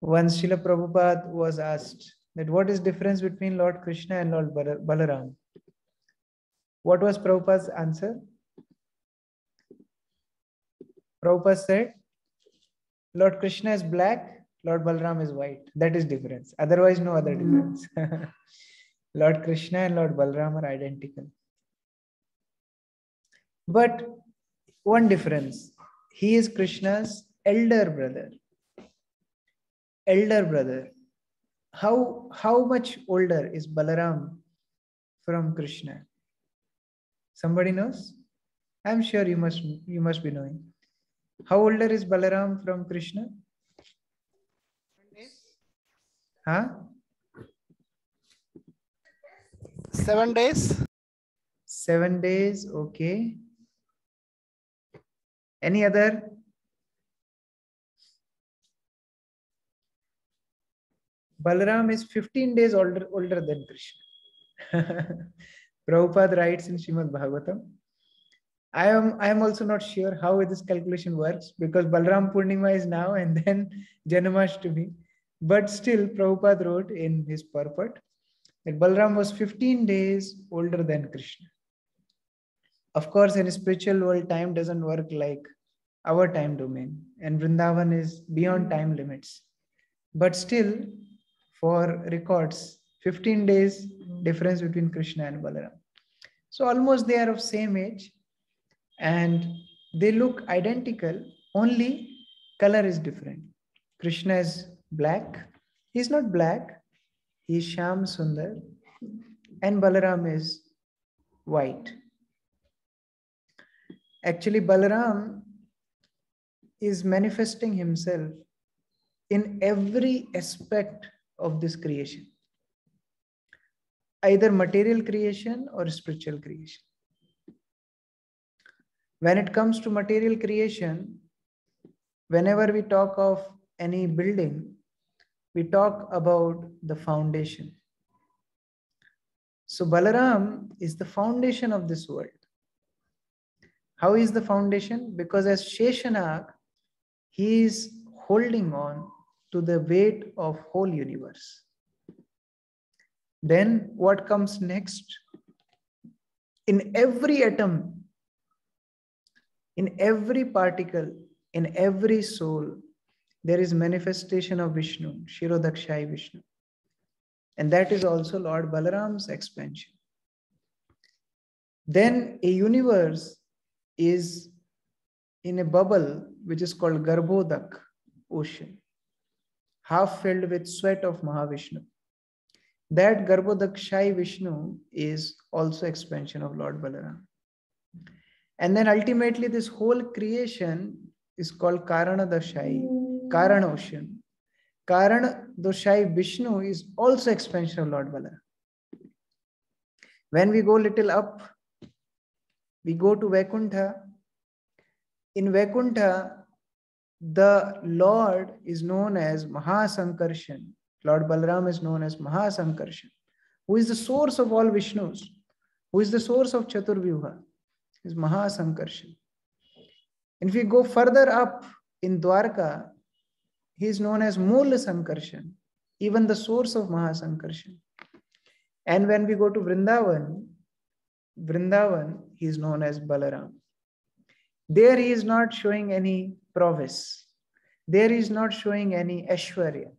Once Srila Prabhupada was asked that what is difference between Lord Krishna and Lord Balaram? What was Prabhupada's answer? Prabhupada said, Lord Krishna is black, Lord Balaram is white. That is difference. Otherwise, no other difference. Lord Krishna and Lord Balaram are identical. But one difference he is Krishna's elder brother. Elder brother. How, how much older is Balaram from Krishna? Somebody knows? I'm sure you must you must be knowing. How older is Balaram from Krishna? Huh? Seven days. Seven days, okay. Any other? Balaram is 15 days older, older than Krishna. Prabhupada writes in Srimad Bhagavatam. I am I am also not sure how this calculation works because Balaram Purnima is now and then Janmashtami. But still, Prabhupada wrote in his purport that Balaram was 15 days older than Krishna. Of course, in a spiritual world, time doesn't work like our time domain, and Vrindavan is beyond time limits. But still, for records, 15 days difference between Krishna and Balaram. So almost they are of same age, and they look identical, only color is different. Krishna is black. He's not black, he's Shyam Sundar, and Balaram is white. Actually, Balaram is manifesting himself in every aspect of this creation either material creation or spiritual creation. When it comes to material creation, whenever we talk of any building, we talk about the foundation. So Balaram is the foundation of this world. How is the foundation? Because as Sheshanag, he is holding on to the weight of whole universe. Then what comes next? In every atom, in every particle, in every soul, there is manifestation of Vishnu, Shirodakshai Vishnu. And that is also Lord Balaram's expansion. Then a universe is in a bubble which is called Garbhodak ocean, half filled with sweat of Mahavishnu. That Garbhodakshai Vishnu is also expansion of Lord Balaram. And then ultimately this whole creation is called Karanodakshai, Karan ocean. Karanodakshai Vishnu is also expansion of Lord Balaram. When we go little up, we go to Vaikuntha. In Vaikuntha, the Lord is known as Mahasankarshan. Lord Balaram is known as Mahasankarshan, who is the source of all Vishnus, who is the source of Chaturvyuha, is Mahasankarshan. If we go further up in Dwarka, he is known as Mool Sankarshan, even the source of Mahasankarshan. And when we go to Vrindavan, Vrindavan, he is known as Balaram. There he is not showing any prowess. There he is not showing any Aishwarya.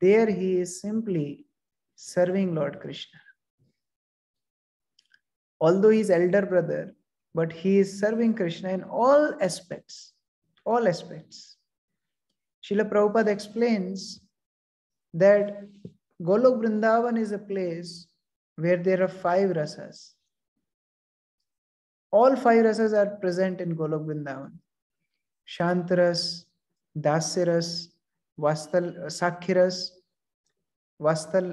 There he is simply serving Lord Krishna. Although he is elder brother, but he is serving Krishna in all aspects. All aspects. Srila Prabhupada explains that Golok Vrindavan is a place where there are five rasas. All five rasas are present in Golok Vrindavan. शांत रस दास्य रस वास्तल साख्य रस वास्तल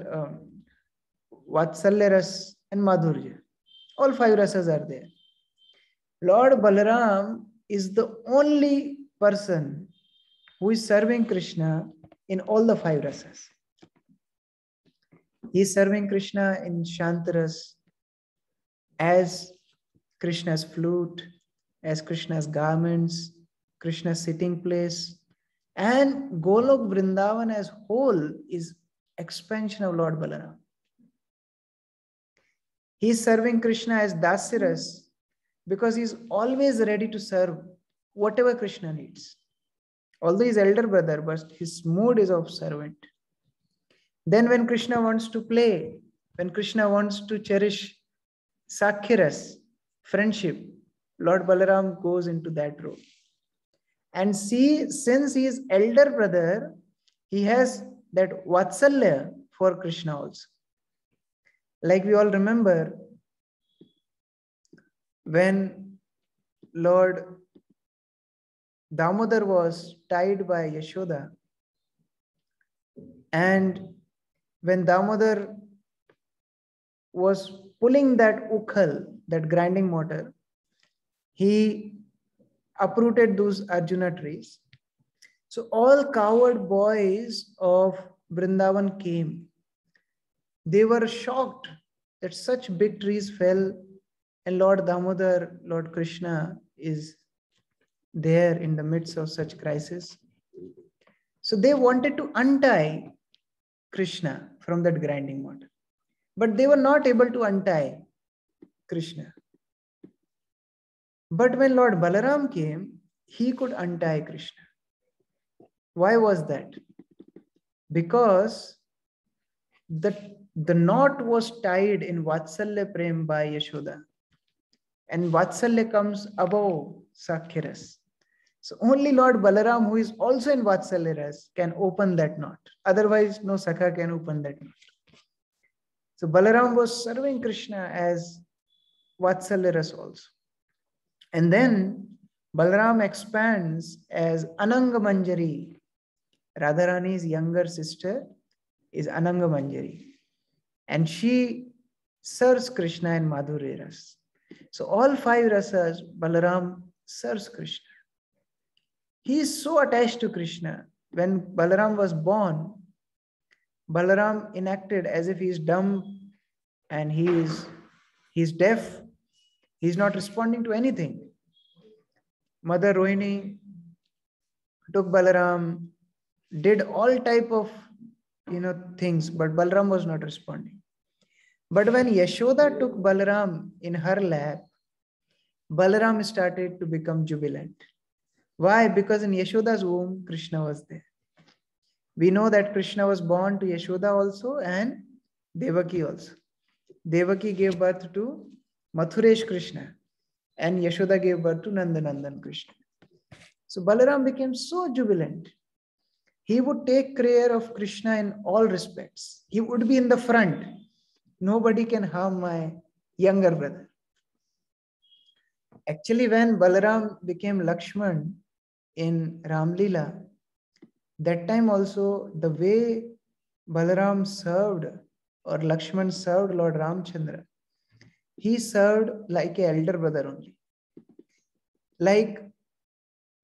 vatsalya rasa and madhurya. All five rasas are there lord Balaram is the only person who is serving Krishna in all the five rasas he serving Krishna in shanta rasa as Krishna flute as Krishna garments Krishna's sitting place, And Golok Vrindavan as whole is expansion of Lord Balaram. He is serving Krishna as Dasya Ras because he is always ready to serve whatever Krishna needs. Although he's elder brother, but his mood is of servant. Then when Krishna wants to play, when Krishna wants to cherish Sakhya Ras, friendship, Lord Balaram goes into that role. And see, since he is elder brother, he has that Vatsalya for Krishna also. Like we all remember, when Lord Damodar was tied by Yashoda, and when Damodar was pulling that ukhal, that grinding mortar, he uprooted those Arjuna trees. So all coward boys of Vrindavan came. They were shocked that such big trees fell and Lord Damodar, Lord Krishna is there in the midst of such crisis. So they wanted to untie Krishna from that grinding mortar. But they were not able to untie Krishna. But when Lord Balaram came, he could untie Krishna. Why was that? Because the, the knot was tied in Vatsalya Prem by Yashoda. And Vatsalya comes above Sakhya Ras. So only Lord Balaram, who is also in Vatsalya can open that knot. Otherwise, no Sakha can open that knot. So Balaram was serving Krishna as Vatsalya also. And then Balaram expands as Ananga Manjari. Radharani's younger sister is Ananga Manjari. And she serves Krishna in Madhurya Ras. So all five rasas, Balaram serves Krishna. He is so attached to Krishna. When Balaram was born, Balaram enacted as if he is dumb and he is he's deaf. He's not responding to anything. Mother Rohini took Balaram, did all type of you know things, but Balaram was not responding. But when Yashoda took Balaram in her lap, Balaram started to become jubilant. Why? Because in Yashoda's womb, Krishna was there. We know that Krishna was born to Yashoda also and Devaki also. Devaki gave birth to Mathuresh Krishna and Yashoda gave birth to Nandanandan Krishna. So Balaram became so jubilant. He would take care of Krishna in all respects. He would be in the front. Nobody can harm my younger brother. Actually, when Balaram became Lakshman in Ramlila, that time also the way Balaram served or Lakshman served Lord Ramchandra he served like an elder brother only. Like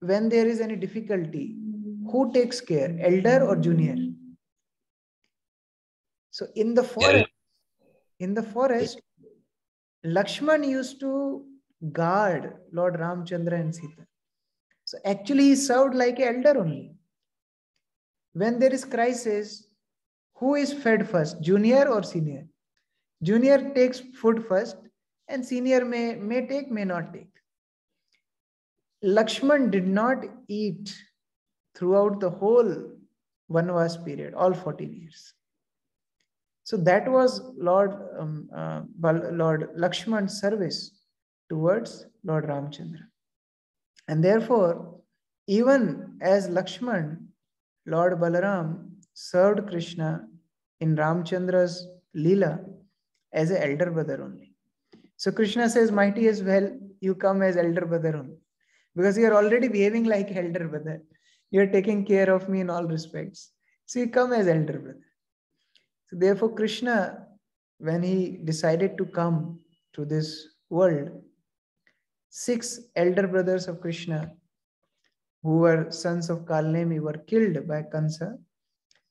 when there is any difficulty, who takes care, elder or junior? So in the forest, in the forest, Lakshman used to guard Lord Ramchandra and Sita. So actually he served like an elder only. When there is crisis, who is fed first, junior or senior? Junior takes food first and senior may, may take, may not take. Lakshman did not eat throughout the whole Vanvas period, all 14 years. So that was Lord, um, uh, Lord Lakshman's service towards Lord Ramchandra. And therefore, even as Lakshman, Lord Balaram served Krishna in Ramchandra's Leela as an elder brother only. So Krishna says, Mighty as well, you come as elder brother only. Because you are already behaving like elder brother. You are taking care of me in all respects. So you come as elder brother. So therefore, Krishna, when he decided to come to this world, six elder brothers of Krishna, who were sons of Kalnemi, were killed by Kansa.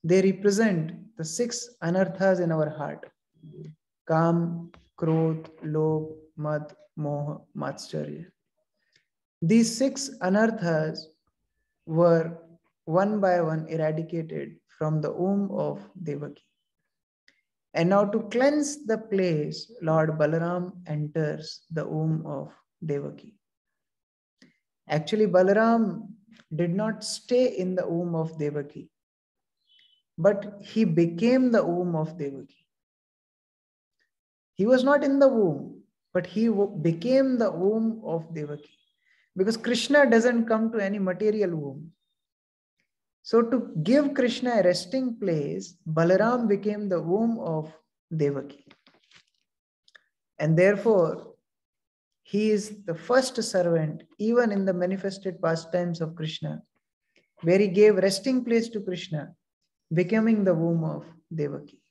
They represent the six anarthas in our heart. Kam, क्रोध लोभ मद moh matscharya these six anarthas were one by one eradicated from the womb of Devaki. And now to cleanse the place, Lord Balaram enters the womb of Devaki. Actually, Balaram did not stay in the womb of Devaki, but he became the womb of Devaki. He was not in the womb, but he became the womb of Devaki. Because Krishna doesn't come to any material womb. So, to give Krishna a resting place, Balaram became the womb of Devaki. And therefore, he is the first servant, even in the manifested pastimes of Krishna, where he gave resting place to Krishna, becoming the womb of Devaki.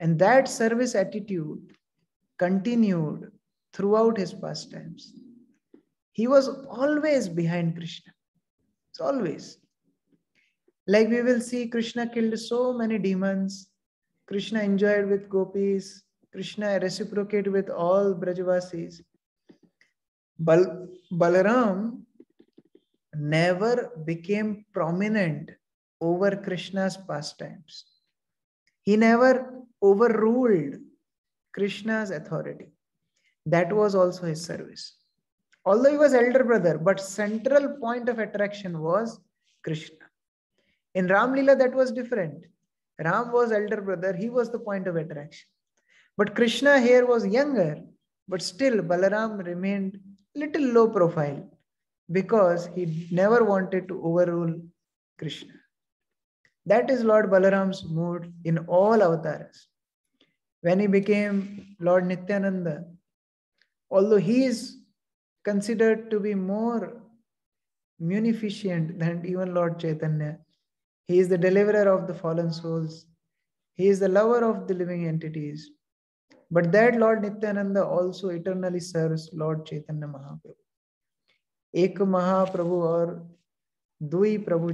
And that service attitude continued throughout his pastimes. He was always behind Krishna. It's always. Like we will see, Krishna killed so many demons. Krishna enjoyed with gopis. Krishna reciprocated with all Brajavasis. Bal- Balaram never became prominent over Krishna's pastimes. He never overruled Krishna's authority. That was also his service. Although he was elder brother, but central point of attraction was Krishna. In Ram Lila, that was different. Ram was elder brother, he was the point of attraction. But Krishna here was younger, but still Balaram remained little low profile because he never wanted to overrule Krishna. That is Lord Balaram's mood in all avatars. When he became Lord Nityananda, although he is considered to be more munificent than even Lord Chaitanya, he is the deliverer of the fallen souls. He is the lover of the living entities. But that Lord Nityananda also eternally serves Lord Chaitanya Mahaprabhu. एक महाप्रभु और दुई प्रभु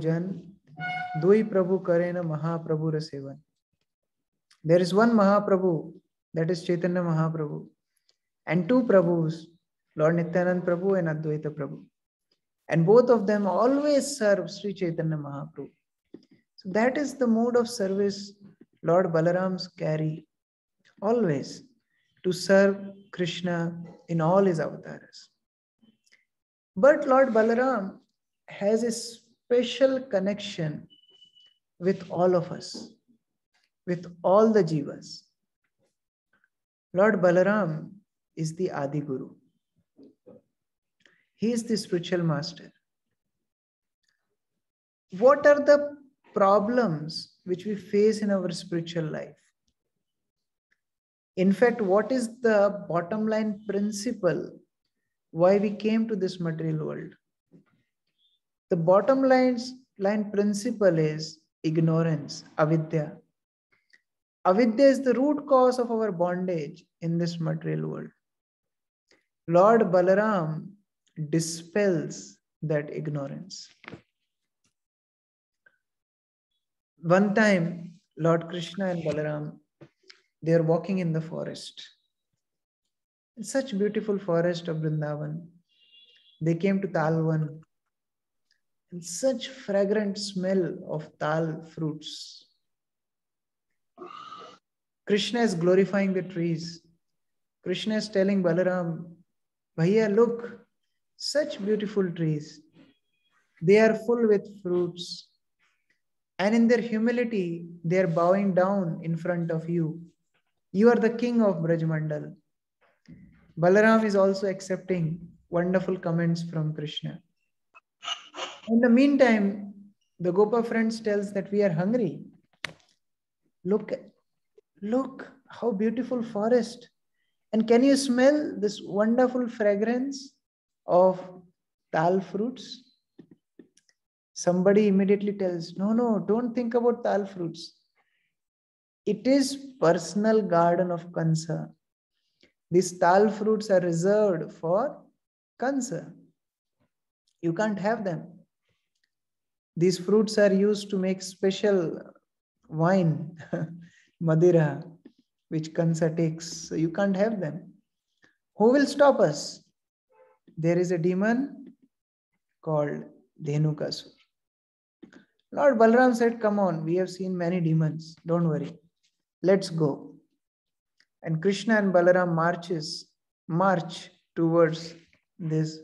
जन दुई प्रभु करे न महाप्रभु सेवन there is one Mahaprabhu, that is Chaitanya Mahaprabhu, and two Prabhus, Lord Nityanand Prabhu and Advaita Prabhu. And both of them always serve Sri Chaitanya Mahaprabhu. So that is the mode of service Lord Balarams carry always to serve Krishna in all his avatars. But Lord Balaram has a special connection with all of us, with all the jivas. Lord Balaram is the Adi Guru. He is the spiritual master. What are the problems which we face in our spiritual life? In fact, what is the bottom line principle why we came to this material world? The bottom line, line principle is ignorance, avidya. Avidya is the root cause of our bondage in this material world. Lord Balaram dispels that ignorance. One time, Lord Krishna and Balaram, they are walking in the forest. In such beautiful forest of Vrindavan. They came to Talvan. And such fragrant smell of tal fruits. Krishna is glorifying the trees. Krishna is telling Balaram, Bhaiya, look, such beautiful trees. They are full with fruits. And in their humility, they are bowing down in front of you. You are the king of Brajmandal. Balaram is also accepting wonderful comments from Krishna. In the meantime, the Gopa friends tells that we are hungry. Look, look how beautiful forest. And can you smell this wonderful fragrance of tal fruits? Somebody immediately tells, no, no, don't think about tal fruits. It is personal garden of Kansa. These tal fruits are reserved for Kansa. You can't have them. These fruits are used to make special wine, Madira, which Kansa takes. So you can't have them. Who will stop us? There is a demon called Dhenukasur. Lord Balram said, Come on, we have seen many demons. Don't worry. Let's go. And Krishna and Balaram marches, march towards this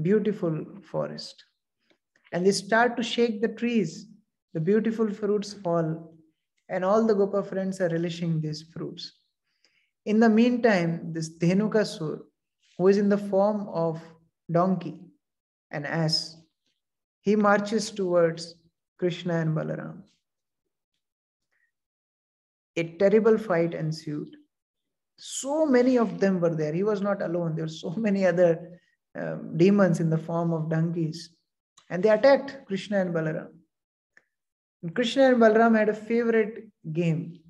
beautiful forest. And they start to shake the trees. The beautiful fruits fall, and all the Gopa friends are relishing these fruits. In the meantime, this Dhenukasur, who is in the form of donkey, an ass, he marches towards Krishna and Balaram. A terrible fight ensued. So many of them were there. He was not alone. There were so many other um, demons in the form of donkeys. And they attacked Krishna and Balaram. And Krishna and Balaram had a favorite game.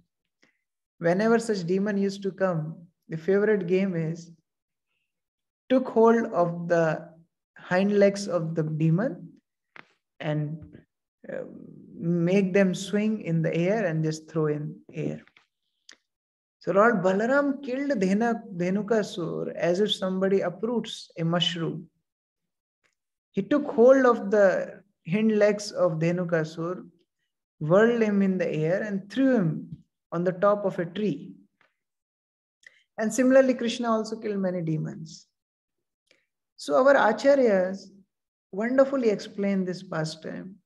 Whenever such demon used to come, the favorite game is took hold of the hind legs of the demon and uh, make them swing in the air and just throw in air. So Lord Balaram killed Dhenukasur as if somebody uproots a mushroom. He took hold of the hind legs of Dhenukasur, whirled him in the air and threw him on the top of a tree. And similarly, Krishna also killed many demons. So our acharyas wonderfully explain this pastime.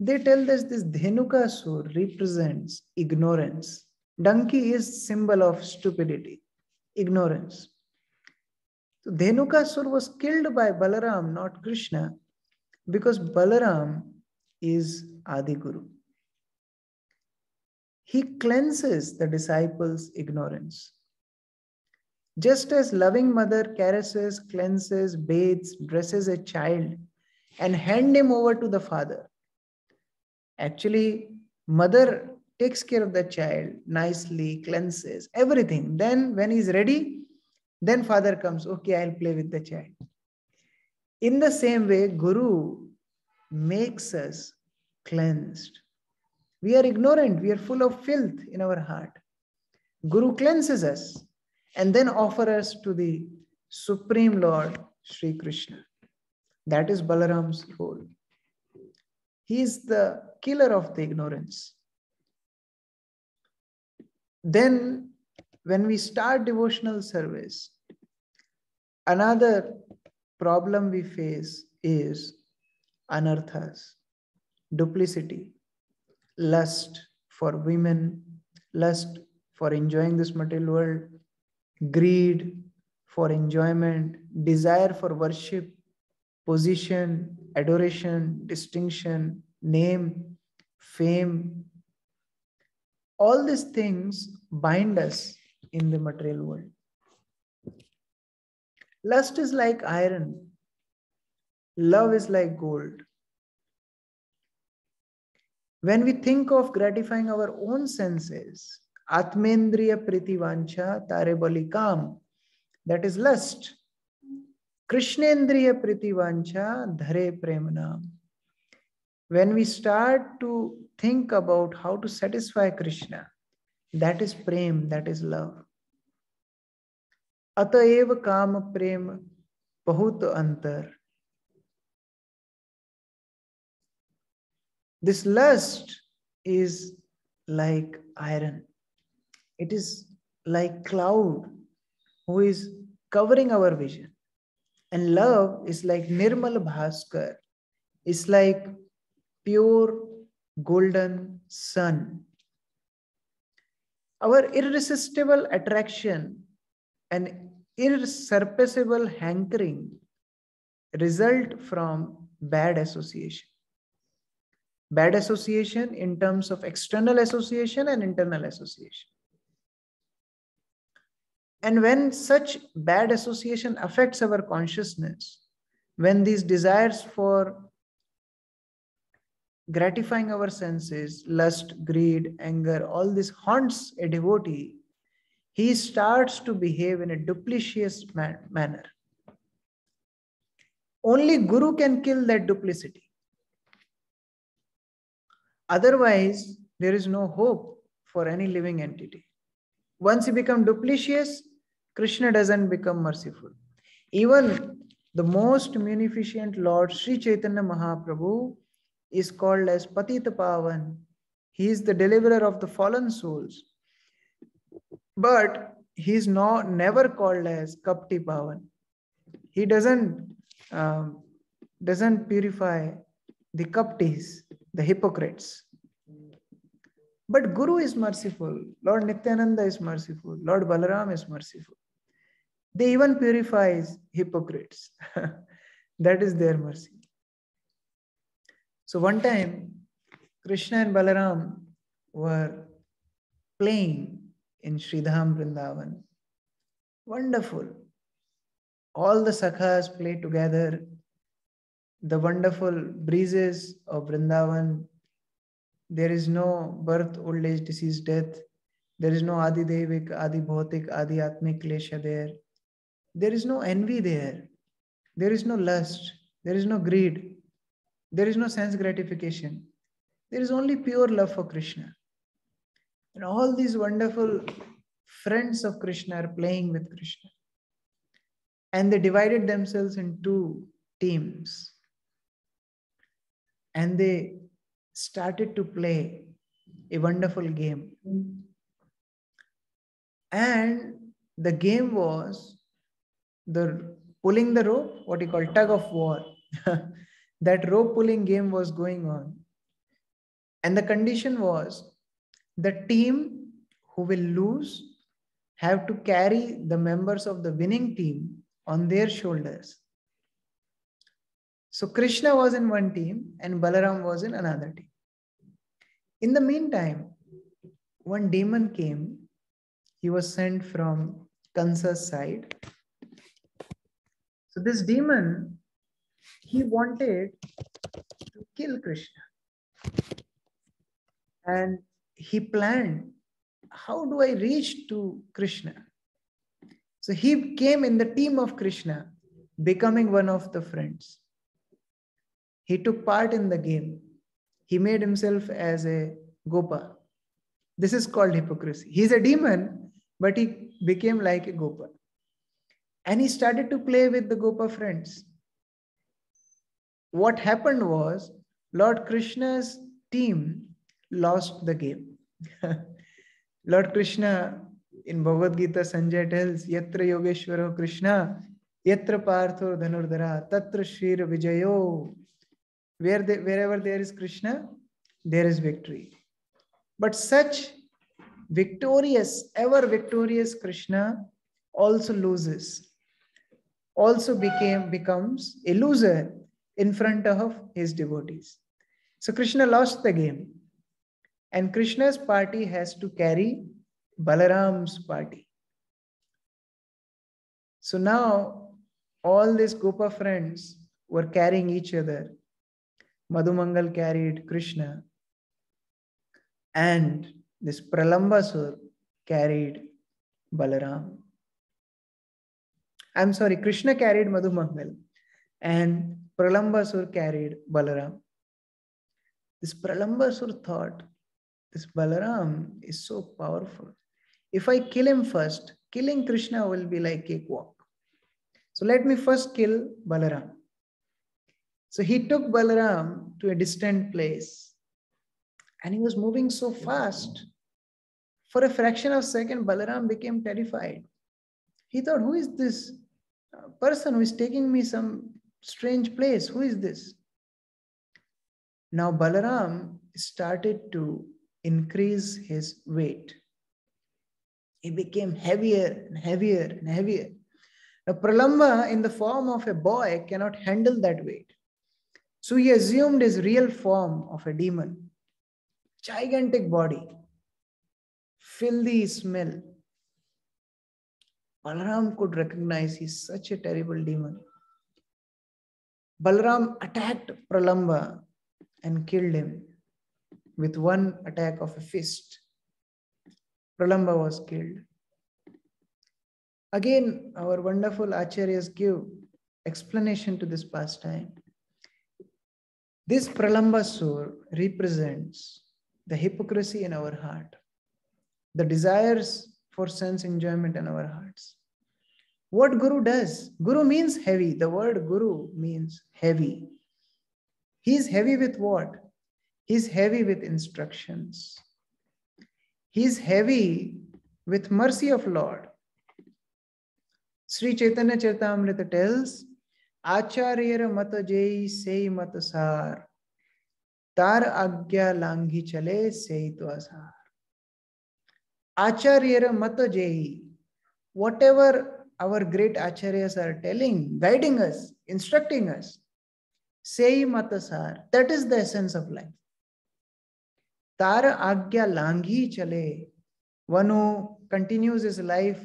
They tell us this Dhenukasur represents ignorance. Donkey is symbol of stupidity, ignorance. So Dhenukasur was killed by Balaram, not Krishna, because Balaram is Adi Guru. He cleanses the disciples' ignorance. Just as loving mother caresses, cleanses, bathes, dresses a child, and hand him over to the father. Actually, mother takes care of the child nicely, cleanses everything. Then, when he's ready, then father comes, okay, I'll play with the child. In the same way, Guru makes us cleansed. We are ignorant, we are full of filth in our heart. Guru cleanses us and then offer us to the Supreme Lord Sri Krishna. That is Balaram's role. He is the killer of the ignorance. Then, when we start devotional service, another problem we face is anarthas, duplicity, lust for women, lust for enjoying this material world, greed for enjoyment, desire for worship, position, adoration, distinction, name, fame. All these things bind us in the material world. Lust is like iron, love is like gold. When we think of gratifying our own senses, Atmendriya Pritivancha Tare Balikam. That is lust. Krishnendriya Pritivancha Dhare Premanam. When we start to think about how to satisfy Krishna, that is prem, that is love. अतएव काम प्रेम बहुत अंतर। This lust is like iron it is like cloud who is covering our vision and love is like nirmal bhaskar is like pure golden sun our irresistible attraction and irrepressible hankering result from bad association. Bad association in terms of external association and internal association. And when such bad association affects our consciousness, when these desires for gratifying our senses, lust, greed, anger, all this haunts a devotee, he starts to behave in a duplicitous man- manner. Only Guru can kill that duplicity. Otherwise, there is no hope for any living entity. Once you become duplicitous, Krishna doesn't become merciful. Even the most munificent Lord Sri Chaitanya Mahaprabhu is called as Patita Pavan. He is the deliverer of the fallen souls. But he is not never called as Kapti Pavan. He doesn't um, doesn't purify the Kaptis, the hypocrites. But Guru is merciful. Lord Nityananda is merciful. Lord Balaram is merciful. They even purifies hypocrites. that is their mercy. So one time, Krishna and Balaram were playing in Sridham Vrindavan. Wonderful. All the sakhas play together. The wonderful breezes of Vrindavan. There is no birth, old age, disease, death. There is no Adi Devik, Adi Bhautik, Adi Atmik Klesha there. There is no envy there. There is no lust. There is no greed. There is no sense gratification. There is only pure love for Krishna. And all these wonderful friends of Krishna are playing with Krishna. And they divided themselves in two teams. And they started to play a wonderful game. And the game was the pulling the rope, what you call tug of war. that rope pulling game was going on. And the condition was the team who will lose have to carry the members of the winning team on their shoulders. So Krishna was in one team and Balaram was in another team. In the meantime, one demon came. He was sent from Kansa's side. So this demon, he wanted to kill Krishna. And he planned how do I reach to Krishna? So he came in the team of Krishna, becoming one of the friends. He took part in the game. He made himself as a Gopa. This is called hypocrisy. He's a demon, but he became like a Gopa. And he started to play with the Gopa friends. What happened was Lord Krishna's team lost the game. Lord Krishna in Bhagavad Gita, Sanjay tells, Yatra Yogeshwaro Krishna, Yatra Partho Dhanurdhara, Tatra Shir Vijayo. Where they, wherever there is Krishna, there is victory. But such victorious, ever victorious Krishna also loses, also became becomes a loser in front of his devotees. So Krishna lost the game. And Krishna's party has to carry Balaram's party. So now all these Gopa friends were carrying each other. Madhumangal carried Krishna, and this Pralambasur carried Balaram. I'm sorry, Krishna carried Madhumangal, and Pralambasur carried Balaram. This Pralambasur thought this Balaram is so powerful. If I kill him first, killing Krishna will be like cakewalk. So let me first kill Balaram. So he took Balaram to a distant place and he was moving so fast. For a fraction of a second, Balaram became terrified. He thought, who is this uh, person who is taking me some strange place? Who is this? Now Balaram started to increase his weight. He became heavier and heavier and heavier. Now, Pralamba, in the form of a boy, cannot handle that weight. So he assumed his real form of a demon. Gigantic body, filthy smell. Balaram could recognize he's such a terrible demon. Balaram attacked Pralamba and killed him with one attack of a fist. Pralamba was killed. Again, our wonderful acharyas give explanation to this pastime. This Pralambasur represents the hypocrisy in our heart, the desires for sense enjoyment in our hearts. What Guru does? Guru means heavy. The word Guru means heavy. He is heavy with what? He's heavy with instructions. He's heavy with mercy of Lord. Sri Chaitanya Charitamrita tells, Acharyara mata jai sei mata sar, tar agya langhi chale sei to asar. Acharyara mata jai, whatever our great acharyas are telling, guiding us, instructing us, sei mata sar, that is the essence of life. तार आज्ञा लांगी चले। One who continues his life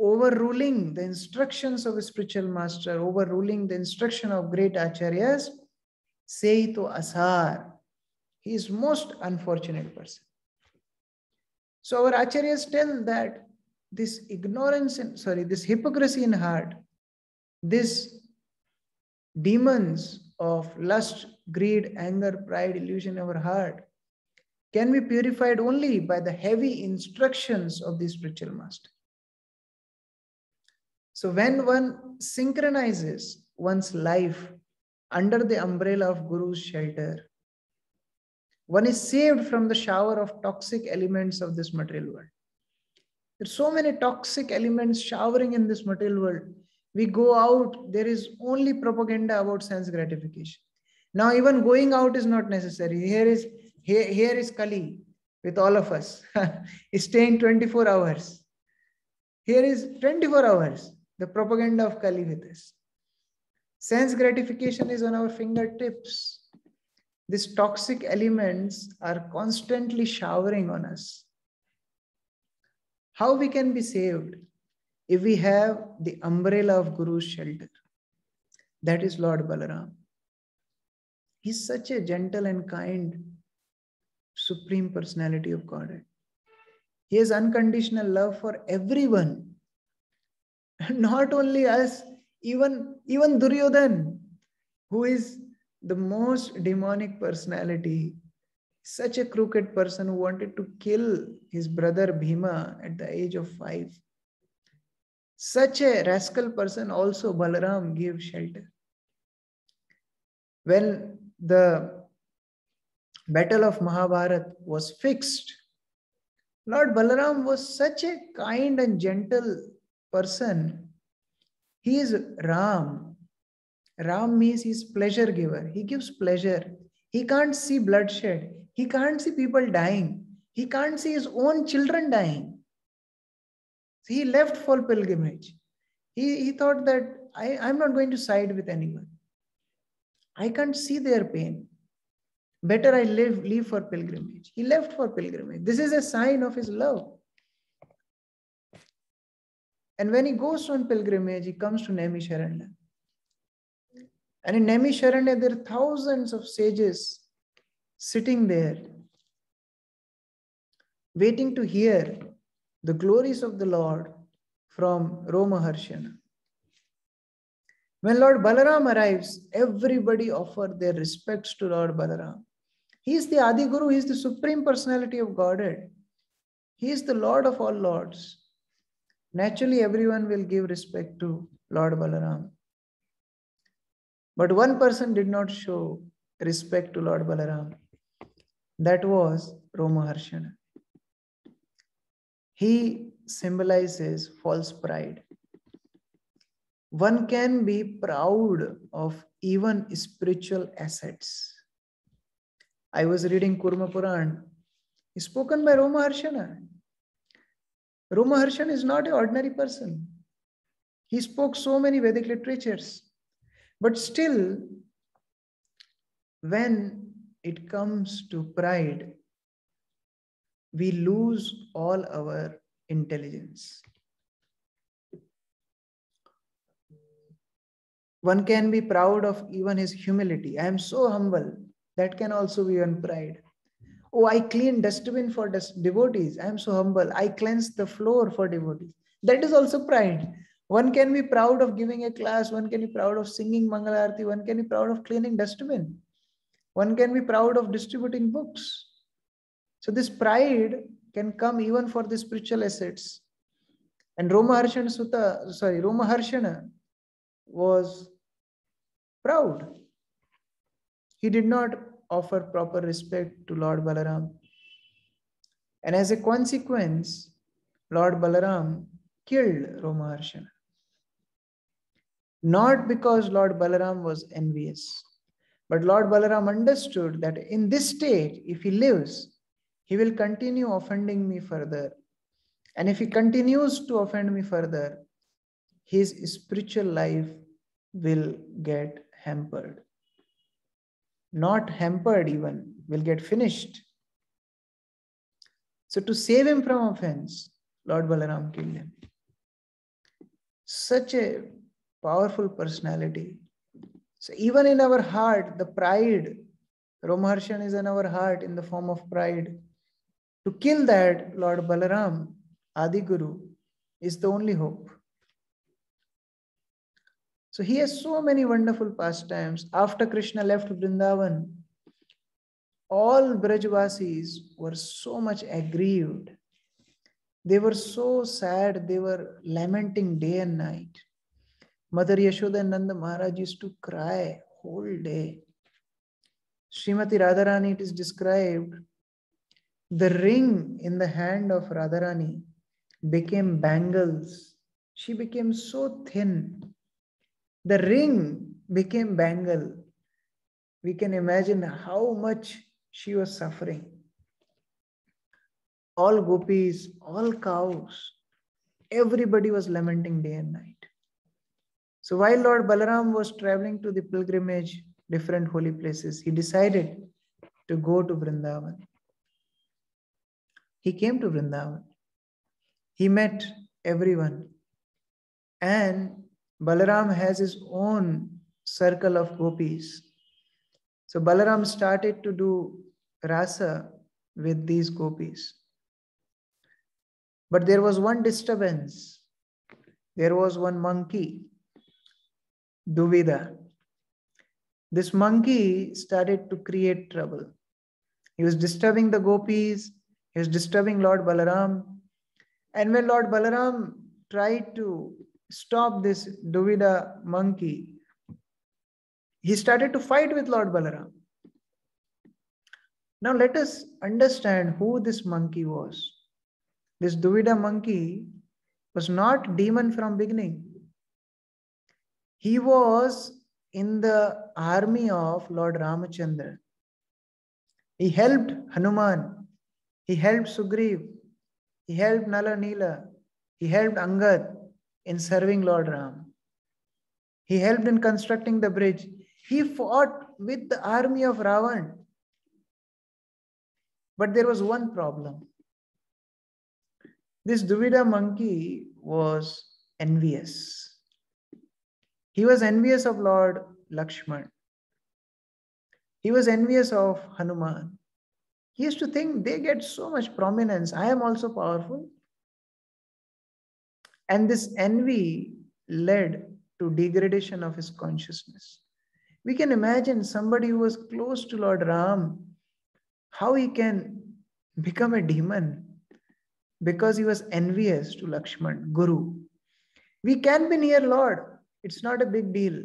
overruling the instruction of spiritual master overruling the instruction of great acharya से तो असार he is most unfortunate person so our acharya tell that this ignorance in sorry this hypocrisy in heart this deems of lust greed anger pride illusion our heart can be purified only by the heavy instructions of the spiritual master. So when one synchronizes one's life under the umbrella of Guru's shelter, one is saved from the shower of toxic elements of this material world. There's so many toxic elements showering in this material world. We go out, there is only propaganda about sense gratification. Now, even going out is not necessary. Here is here, here is Kali with all of us, staying 24 hours. Here is 24 hours the propaganda of Kali with us. Sense gratification is on our fingertips. These toxic elements are constantly showering on us. How we can be saved if we have the umbrella of Guru's shelter? That is Lord Balaram. He's such a gentle and kind Supreme Personality of Godhead. He has unconditional love for everyone not only us, even, even Duryodhan, who is the most demonic personality, such a crooked person who wanted to kill his brother Bhima at the age of five. Such a rascal person also Balaram gave shelter. When the battle of Mahabharat was fixed, Lord Balaram was such a kind and gentle person, he is Ram. Ram means he's pleasure giver. He gives pleasure. He can't see bloodshed. He can't see people dying. He can't see his own children dying. He left for pilgrimage. He, he thought that I, I'm not going to side with anyone. I can't see their pain. Better I live, leave for pilgrimage. He left for pilgrimage. This is a sign of his love. And when he goes on pilgrimage, he comes to Naimisharanya. And in Naimisharanya, there are thousands of sages sitting there, waiting to hear the glories of the Lord from Romaharshana. When Lord Balaram arrives, everybody offer their respects to Lord Balaram. He is the Adi Guru, he is the Supreme Personality of Godhead. He is the Lord of all Lords. Naturally, everyone will give respect to Lord Balaram. But one person did not show respect to Lord Balaram. That was Romaharshana. He symbolizes false pride. One can be proud of even spiritual assets. I was reading Kurma Puran, spoken by Romaharshana. Romaharshan is not an ordinary person. He spoke so many Vedic literatures. But still, when it comes to pride, we lose all our intelligence. One can be proud of even his humility. I am so humble. That can also be one pride. Oh, I clean dustbin for devotees. I am so humble. I cleanse the floor for devotees. That is also pride. One can be proud of giving a class. One can be proud of singing Mangalarti. One can be proud of cleaning dustbin. One can be proud of distributing books. So this pride can come even for the spiritual assets. And Roma Harshana Sutta, sorry, Roma Harshana was proud. He did not offer proper respect to Lord Balaram. And as a consequence, Lord Balaram killed Romaharshana. Not because Lord Balaram was envious, but Lord Balaram understood that in this state, if he lives, he will continue offending me further. And if he continues to offend me further, his spiritual life will get hampered. Not hampered, even, will get finished. So, to save him from offense, Lord Balaram killed him. Such a powerful personality. So, even in our heart, the pride, Romaharshan is in our heart in the form of pride. To kill that, Lord Balaram, Adi Guru, is the only hope. So he has so many wonderful pastimes. After Krishna left Vrindavan, all Brajvasis were so much aggrieved. They were so sad, they were lamenting day and night. Mother Yashoda and Nanda Maharaj used to cry whole day. Srimati Radharani, it is described, the ring in the hand of Radharani became bangles. She became so thin. The ring became bangle. We can imagine how much she was suffering. All gopis, all cows, everybody was lamenting day and night. So while Lord Balaram was traveling to the pilgrimage, different holy places, he decided to go to Vrindavan. He came to Vrindavan. He met everyone. And Balaram has his own circle of gopis. So Balaram started to do rasa with these gopis. But there was one disturbance. There was one monkey, Duvida. This monkey started to create trouble. He was disturbing the gopis, he was disturbing Lord Balaram. And when Lord Balaram tried to stop this Duvida monkey, he started to fight with Lord Balaram. Now let us understand who this monkey was. This Duvida monkey was not demon from beginning. He was in the army of Lord Ramachandra. He helped Hanuman. He helped Sugriv. He helped Nala Nila. He helped Angad in serving Lord Ram. He helped in constructing the bridge. He fought with the army of Ravan. But there was one problem. This Duvida monkey was envious. He was envious of Lord Lakshman. He was envious of Hanuman. He used to think they get so much prominence. I am also powerful. And this envy led to degradation of his consciousness. We can imagine somebody who was close to Lord Ram, how he can become a demon because he was envious to Lakshman, Guru. We can be near Lord. It's not a big deal.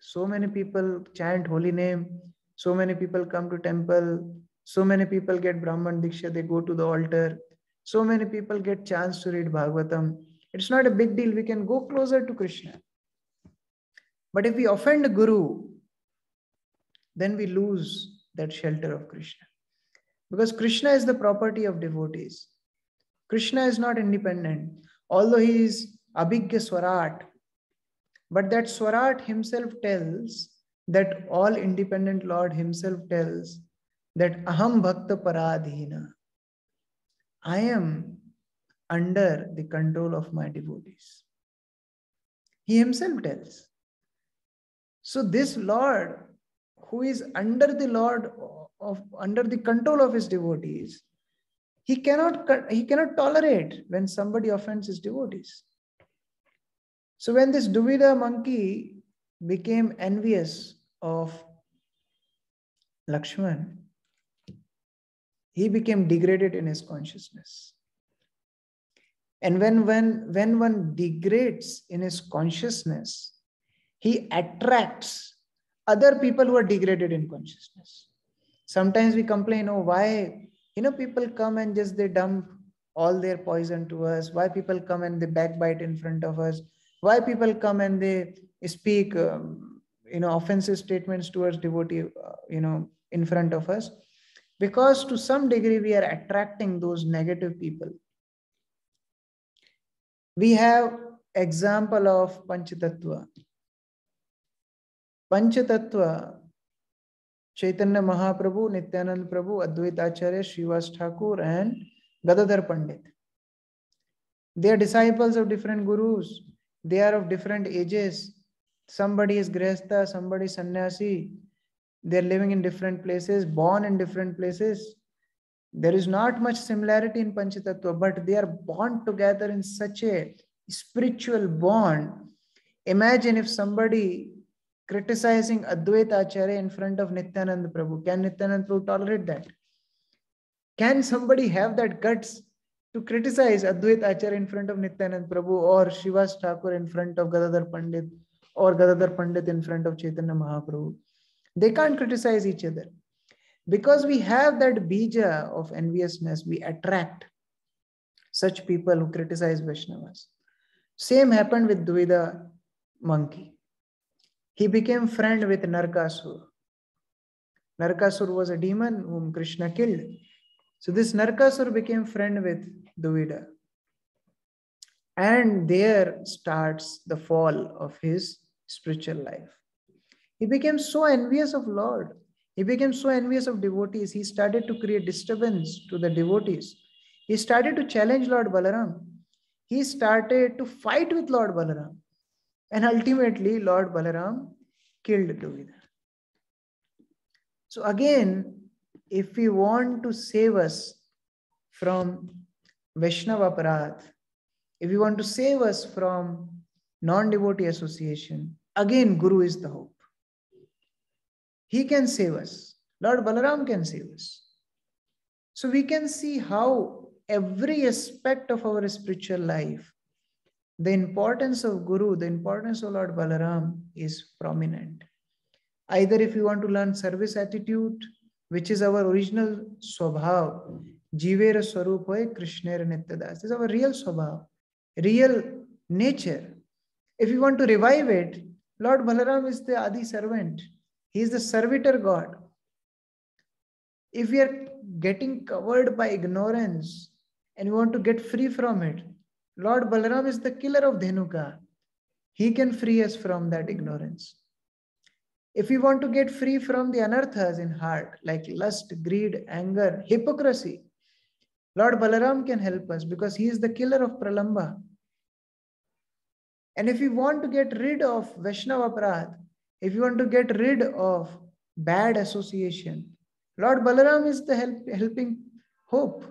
So many people chant holy name. So many people come to temple. So many people get Brahman Diksha. They go to the altar. So many people get chance to read Bhagavatam. It's not a big deal. We can go closer to Krishna. But if we offend a Guru, then we lose that shelter of Krishna. Because Krishna is the property of devotees. Krishna is not independent, although he is Abhigya Swarat. But that Swarat himself tells that all independent Lord himself tells that Aham Bhakta Paradhina. I am under the control of my devotees. He himself tells. So this Lord, who is under the Lord of under the control of his devotees, he cannot he cannot tolerate when somebody offends his devotees. So when this Duvida monkey became envious of Lakshman, he became degraded in his consciousness. And when, when, when one degrades in his consciousness, he attracts other people who are degraded in consciousness. Sometimes we complain, oh, why, you know, people come and just they dump all their poison to us. Why people come and they backbite in front of us? Why people come and they speak, um, you know, offensive statements towards devotee, uh, you know, in front of us? Because to some degree we are attracting those negative people. We have example of Panchatattva. Panchatattva Chaitanya Mahaprabhu, Nityanand Prabhu, Advaita Acharya, Srivas Thakur, and Gadadhar Pandit. They are disciples of different gurus. They are of different ages. Somebody is Grihastha, somebody is sannyasi. They are living in different places, born in different places. There is not much similarity in Panchatattva, but they are bound together in such a spiritual bond. Imagine if somebody criticizing Advaita Acharya in front of Nityanand Prabhu. Can Nityanand Prabhu tolerate that? Can somebody have that guts to criticize Advaita Acharya in front of Nityanand Prabhu or Srivas Thakur in front of Gadadhar Pandit or Gadadhar Pandit in front of Chaitanya Mahaprabhu? They can't criticize each other. Because we have that bija of enviousness, we attract such people who criticize Vaishnavas. Same happened with Duvida monkey. He became friend with Narkasur. Narkasur was a demon whom Krishna killed. So this Narkasur became friend with Duvida. And there starts the fall of his spiritual life. He became so envious of Lord. He became so envious of devotees. He started to create disturbance to the devotees. He started to challenge Lord Balaram. He started to fight with Lord Balaram. And ultimately, Lord Balaram killed Duvida. So again, if we want to save us from Vaishnava Aparadh, if we want to save us from non-devotee association, again Guru is the hope. He can save us. Lord Balaram can save us. So we can see how every aspect of our spiritual life, the importance of Guru, the importance of Lord Balaram is prominent. Either if you want to learn service attitude, which is our original swabhav. Jivera Swarup Hoy Krishnera Nityadas. This is our real swabhav, real nature. If you want to revive it, Lord Balaram is the Adi servant. He is the servitor God. If we are getting covered by ignorance and we want to get free from it, Lord Balaram is the killer of Dhenuka. He can free us from that ignorance. If we want to get free from the anarthas in heart, like lust, greed, anger, hypocrisy, Lord Balaram can help us because he is the killer of Pralamba. And if we want to get rid of Vaishnava Aparadh, if you want to get rid of bad association, Lord Balaram is the help, helping hope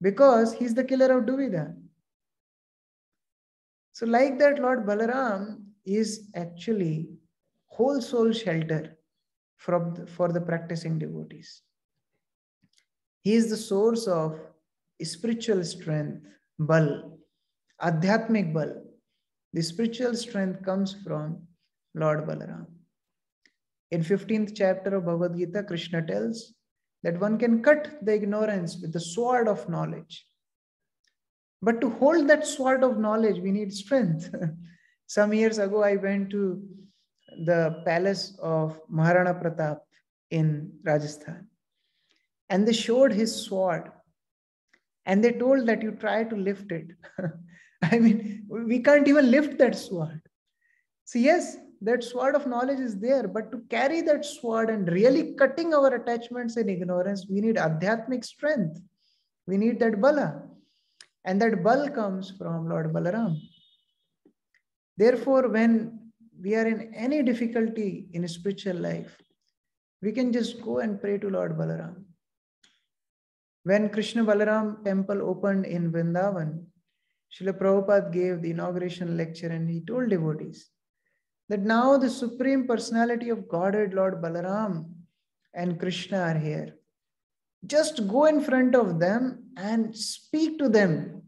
because he's the killer of Duvida. So, like that, Lord Balaram is actually whole soul shelter from the, for the practicing devotees. He is the source of spiritual strength, bal, adhyatmic bal. The spiritual strength comes from Lord Balaram. In 15th chapter of Bhagavad Gita, Krishna tells that one can cut the ignorance with the sword of knowledge. But to hold that sword of knowledge, we need strength. Some years ago, I went to the palace of Maharana Pratap in Rajasthan. And they showed his sword. And they told that you try to lift it. I mean, we can't even lift that sword. So, yes, that sword of knowledge is there, but to carry that sword and really cutting our attachments and ignorance, we need adhyatmic strength. We need that bala. And that bal comes from Lord Balaram. Therefore, when we are in any difficulty in spiritual life, we can just go and pray to Lord Balaram. When Krishna Balaram temple opened in Vrindavan, Srila Prabhupada gave the inauguration lecture and he told devotees that now the Supreme Personality of Godhead, Lord Balaram and Krishna are here. Just go in front of them and speak to them,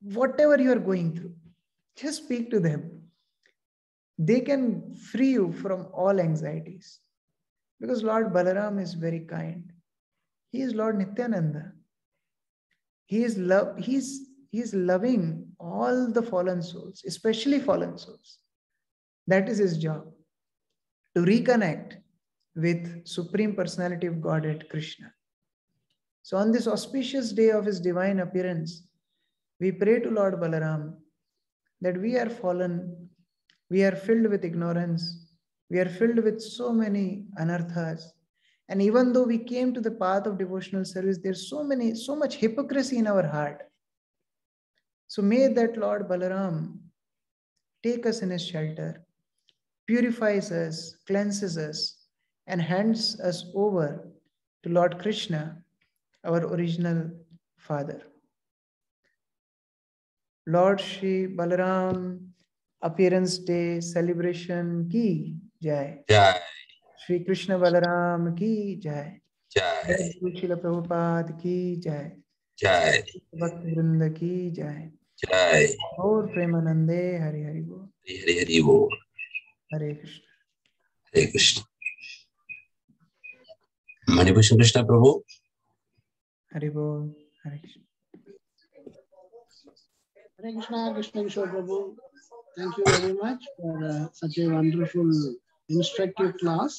whatever you are going through. Just speak to them they can free you from all anxieties. Because Lord Balaram is very kind. He is Lord Nityananda. He is love, he's he's loving all the fallen souls, especially fallen souls. That is his job. To reconnect with Supreme Personality of Godhead Krishna. So on this auspicious day of his divine appearance, we pray to Lord Balaram that we are fallen, we are filled with ignorance, we are filled with so many anarthas. And even though we came to the path of devotional service, there's so many, so much hypocrisy in our heart. So may that Lord Balaram take us in his shelter, purifies us, cleanses us, and hands us over to Lord Krishna, our original father. Lord Shri Balaram Appearance Day celebration ki jai. Jai. Shri Krishna Balaram ki jai. Jai. Shri Srila Prabhupada ki jai. Jai. Bhakti Vrinda ki jai. Jai. Aur Premanande Hari Hari Bo. Hari Hari Bo. Hare Krishna Hare Krishna. Manibhushan Krishna Prabhu. Hari बोल Hare Krishna Hare Krishna, Krishna Kishore Prabhu. Thank you very much for uh, such a wonderful instructive class.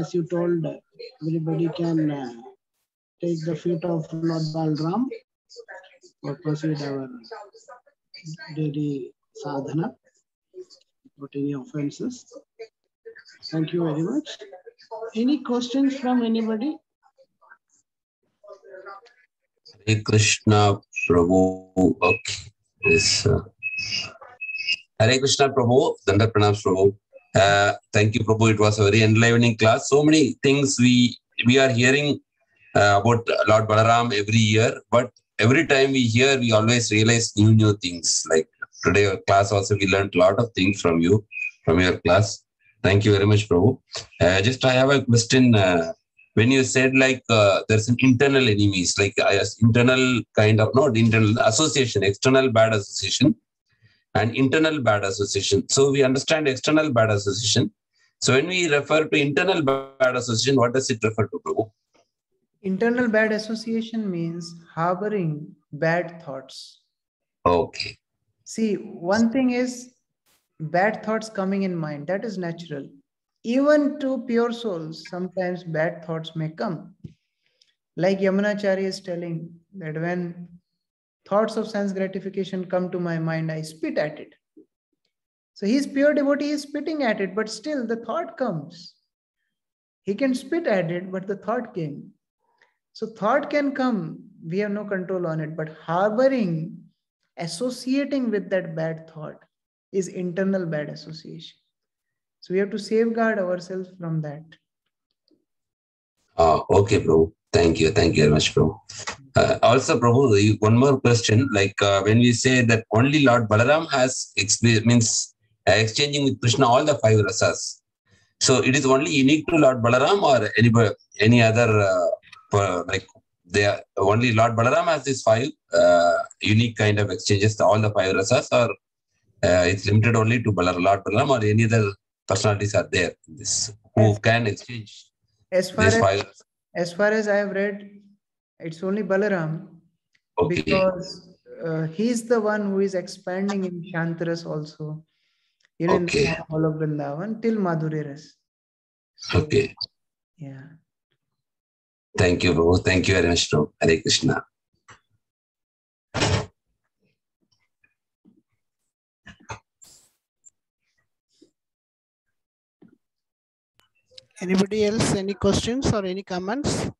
As you told, everybody can uh, take the feet of Lord Balram or proceed our daily sadhana any offenses. Thank you very much. Any questions from anybody? Hare Krishna Prabhu. Okay. This. Uh, Hare Krishna Prabhu. Danda Pranam Prabhu. Uh, thank you, Prabhu. It was a very enlivening class. So many things we we are hearing uh, about Lord Balaram every year, but every time we hear, we always realize new new things. Like today, our class also we learned a lot of things from you, from your class. Thank you very much, Prabhu. Uh, just I have a question. Uh, when you said like uh, there's an internal enemies, like uh, internal kind of not internal association, external bad association, and internal bad association. So we understand external bad association. So when we refer to internal bad association, what does it refer to, Prabhu? internal bad association means harboring bad thoughts Okay. See one thing is bad thoughts coming in mind. That is natural. Even to pure souls sometimes bad thoughts may come. Like yamunacharya is telling that when thoughts of sense gratification come to my mind i spit at it. So he's pure devotee is spitting at it but still the thought comes. He can spit at it but the thought came. So thought can come. We have no control on it. But harboring associating with that bad thought is internal bad association so we have to safeguard ourselves from that Uh, okay, Prabhu. Thank you. Thank you very much, Prabhu. Uh, also, Prabhu, one more question. Like uh, when we say that only Lord Balaram has exp- means uh, exchanging with Krishna all the five rasas. So it is only unique to Lord Balaram or any any other uh, like they are only Lord Balaram has these five uh, unique kind of exchanges, all the five rasas, or uh, it's limited only to Balar- Lord Balaram or any other personalities are there in this who Yes. can exchange as far as five. as far as i have read it's only balaram Okay. because uh, he's the one who is expanding in Shanta Ras also you know Okay. whole of vrindavan till Madhurya Ras so Okay. yeah Thank you, Prabhu. Thank you very much, Prabhu. Hare Krishna. Anybody else? Any questions or any comments?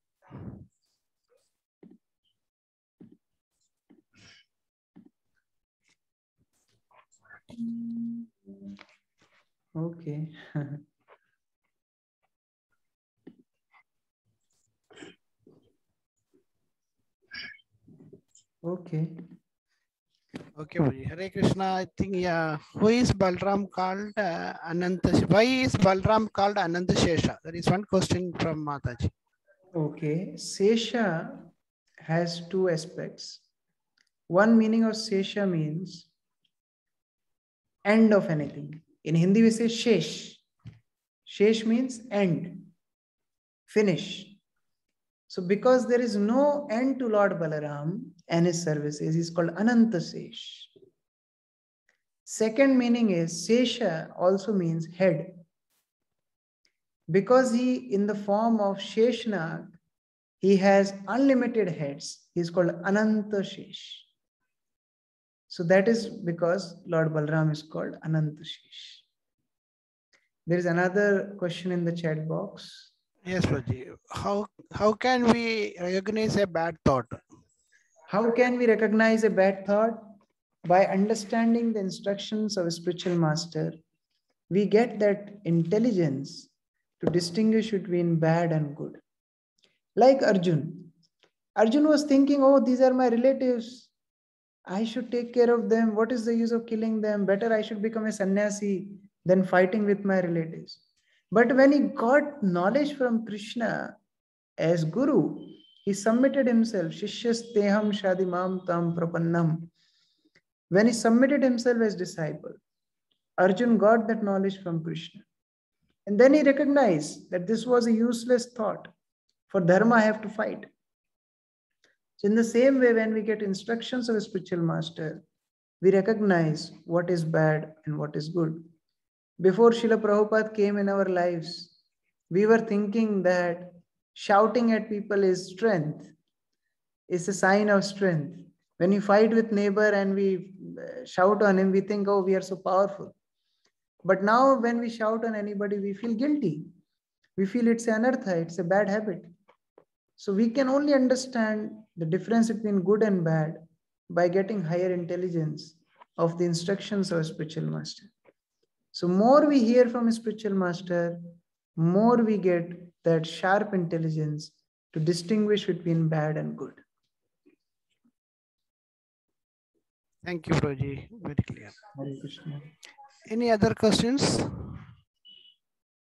okay okay Okay, Bhai. Hare Krishna. I think, yeah. Who is Balram called uh? Why is Balram called Ananta Shesha? There is one question from Mataji. Okay, Sesha has two aspects. One meaning of Sesha means end of anything. In Hindi, we say Shesh. Shesh means end. finish. So because there is no end to Lord Balaram and his services, is called Ananta Sesh. Second meaning is Sesha also means head. Because he, in the form of Sheshnag, he has unlimited heads. He is called Ananta Shesh. So that is because Lord Balram is called Ananta Shesh. There is another question in the chat box. Yes, Raji. How how can we recognize a bad thought? How can we recognize a bad thought? By understanding the instructions of a spiritual master, we get that intelligence to distinguish between bad and good. Like Arjun. Arjun was thinking, oh, these are my relatives. I should take care of them. What is the use of killing them? Better I should become a sannyasi than fighting with my relatives. But when he got knowledge from Krishna as Guru, he submitted himself. Shishyas teham shadimam tam prapannam. When he submitted himself as disciple, Arjun got that knowledge from Krishna. And then he recognized that this was a useless thought. For dharma, I have to fight. So, in the same way, when we get instructions of a spiritual master, we recognize what is bad and what is good. Before Srila Prabhupada came in our lives, we were thinking that shouting at people is strength, is a sign of strength. When we fight with neighbor and we uh, shout on him, we think, oh, we are so powerful. But now when we shout on anybody, we feel guilty. We feel it's an anartha, it's a bad habit. So we can only understand the difference between good and bad by getting higher intelligence of the instructions of a spiritual master. So more we hear from a spiritual master, more we get that sharp intelligence to distinguish between bad and good. Thank you, Prabhuji. Very clear. Any other questions?